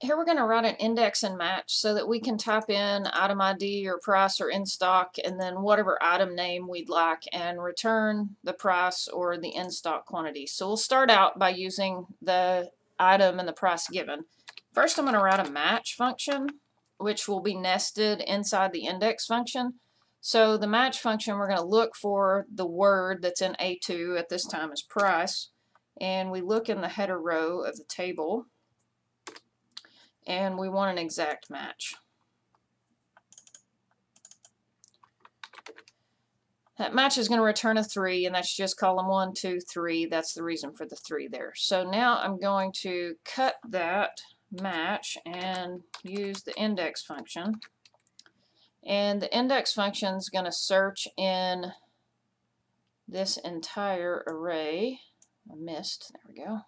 here we're going to write an index and match so that we can type in item ID or price or in stock and then whatever item name we'd like and return the price or the in stock quantity. So we'll start out by using the item and the price given. First I'm going to write a match function which will be nested inside the index function. So the match function we're going to look for the word that's in A2 at this time is price and we look in the header row of the table and we want an exact match. That match is going to return a 3, and that's just column 1, 2, 3. That's the reason for the 3 there. So now I'm going to cut that match and use the index function. And the index function is going to search in this entire array. I missed. There we go.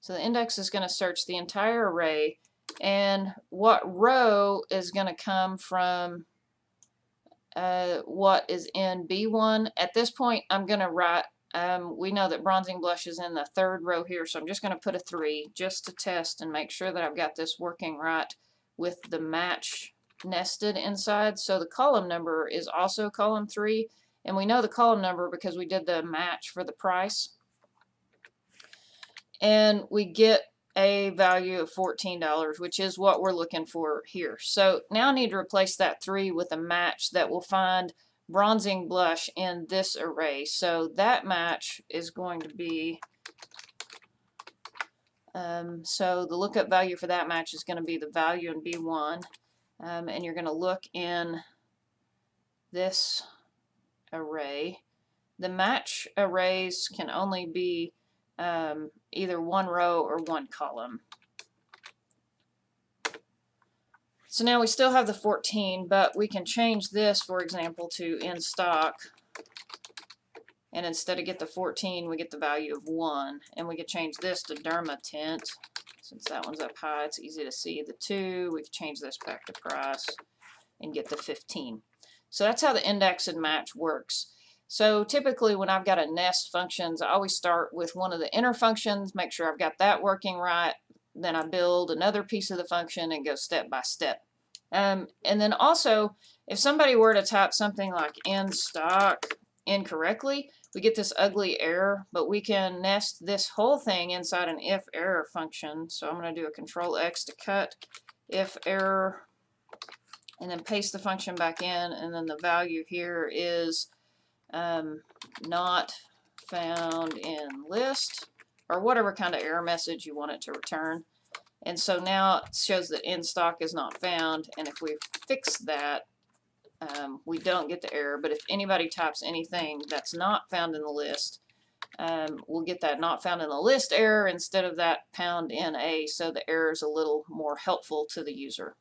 So the index is going to search the entire array and what row is going to come from uh, what is in B1. At this point I'm going to write, um, we know that bronzing blush is in the third row here so I'm just going to put a 3 just to test and make sure that I've got this working right with the match nested inside. So the column number is also column 3 and we know the column number because we did the match for the price and we get a value of $14 which is what we're looking for here. So now I need to replace that 3 with a match that will find bronzing blush in this array. So that match is going to be um, so the lookup value for that match is going to be the value in B1 um, and you're going to look in this array. The match arrays can only be um, either one row or one column. So now we still have the 14, but we can change this, for example, to in stock. And instead of get the 14, we get the value of 1. And we could change this to Derma Tint. Since that one's up high, it's easy to see the 2. We could change this back to price and get the 15. So that's how the index and match works. So typically when I've got a nest functions, I always start with one of the inner functions, make sure I've got that working right. Then I build another piece of the function and go step by step. Um, and then also, if somebody were to type something like in stock incorrectly, we get this ugly error, but we can nest this whole thing inside an if error function. So I'm going to do a control X to cut IFERROR and then paste the function back in and then the value here is um, not found in list or whatever kind of error message you want it to return. And so now it shows that in stock is not found and if we fix that um, we don't get the error but if anybody types anything that's not found in the list um, we'll get that not found in the list error instead of that pound N/A so the error is a little more helpful to the user.